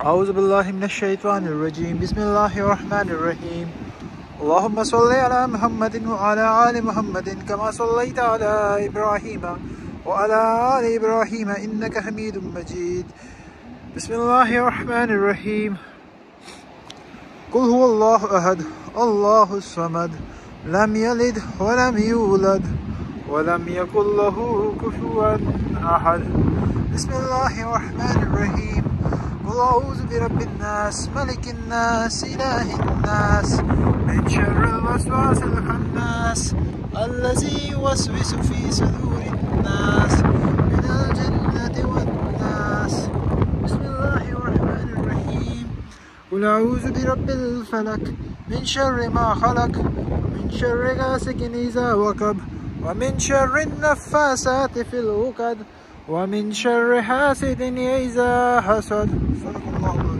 أعوذ بالله من الشيطان الرجيم. بسم الله الرحمن الرحيم. اللهم صل على محمد وعلى آل محمد كما صليت على إبراهيم وعلى آل إبراهيم إنك حميد مجيد. بسم الله الرحمن الرحيم. قل هو الله أحد الله الصمد لم يلد ولم يولد ولم يكن له كفوا أحد. بسم الله الرحمن الرحيم. أعوذ برب الناس ملك الناس إله الناس من شر الوسواس الخناس الذي يوسوس في صدور الناس من الجنة والناس. بسم الله الرحمن الرحيم. قل أعوذ برب الفلك من شر ما خلق ومن شر غاسق إذا وقب ومن شر النفاسات في العقد. ومن شر حاسد إذا حسد. صدق الله